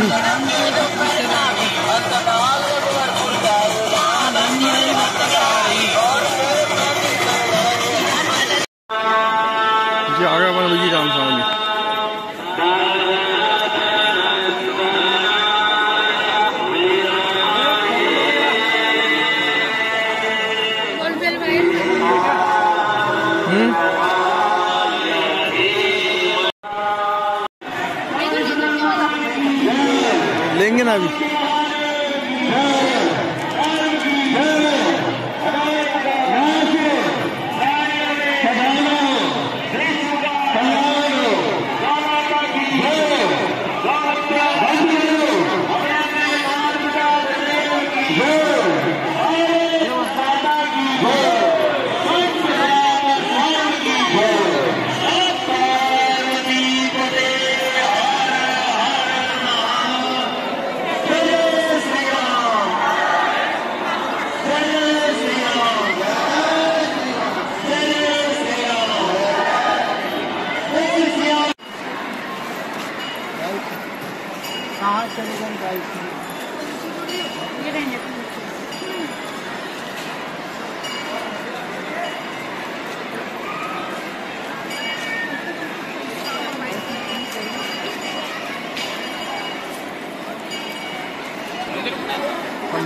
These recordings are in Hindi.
week.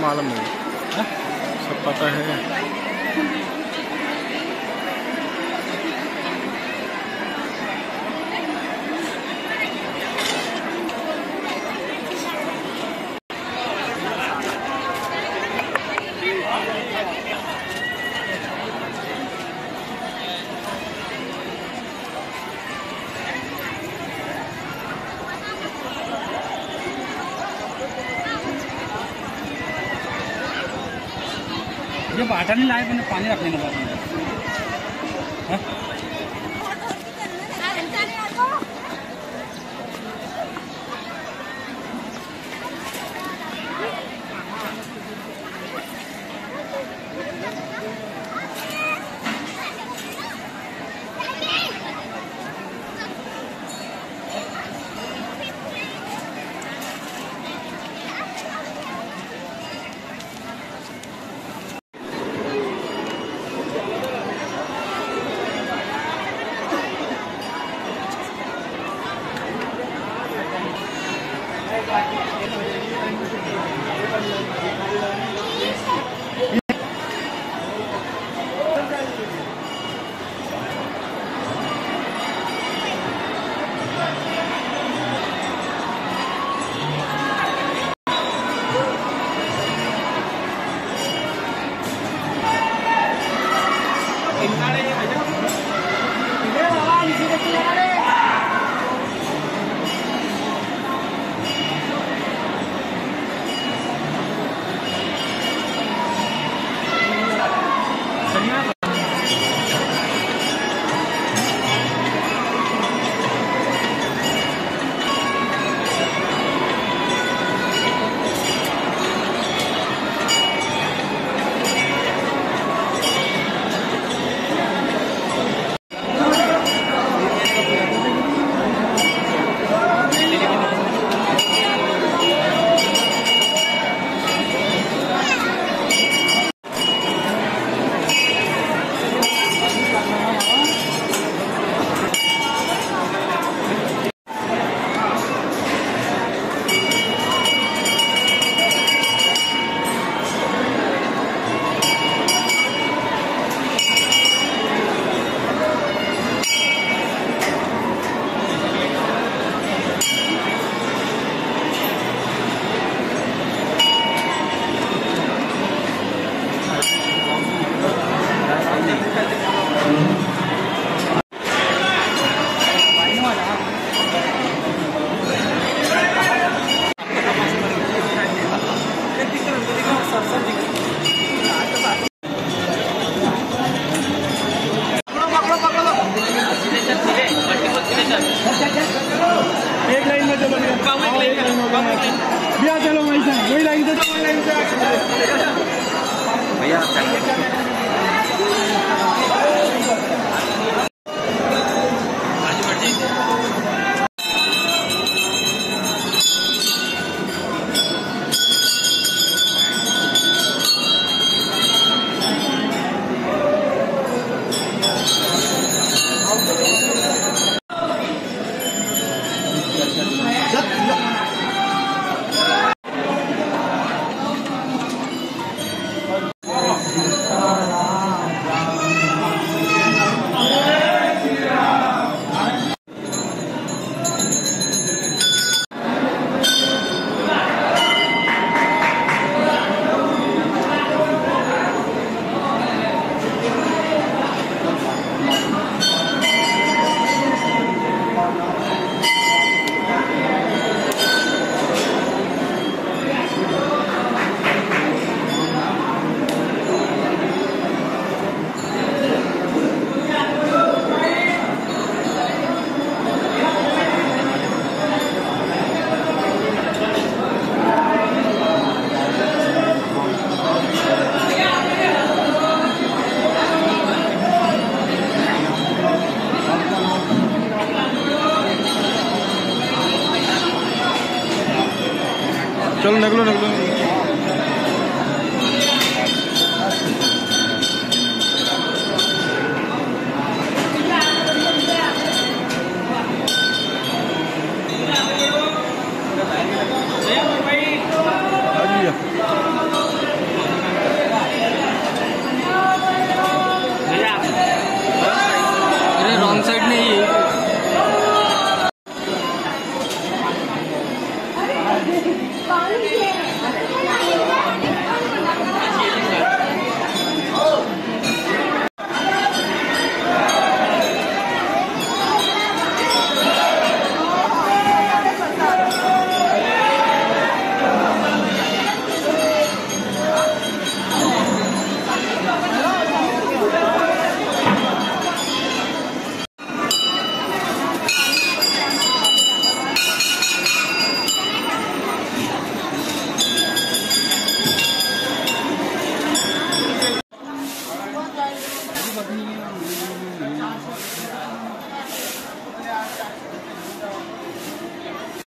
मालूम है सब पता है। ये बाटा नहीं लाए मैंने पानी रखने का भैया भैया चलो वही से वही लाइन से वही लाइन से निकलो निकलो